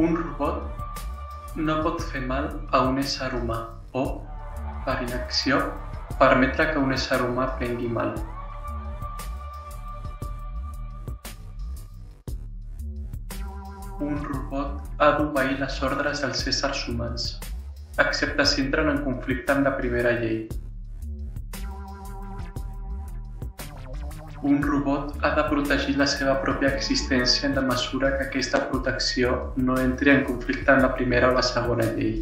Un robot no pot fer mal a un ésser humà o, per inacció, permetre que un ésser humà prengui mal. Un robot ha d'obeir les ordres dels éssers humans, excepte si entren en conflicte amb la primera llei. Un robot ha de protegir la seva pròpia existència en la mesura que aquesta protecció no entri en conflicte amb la primera o la segona llei.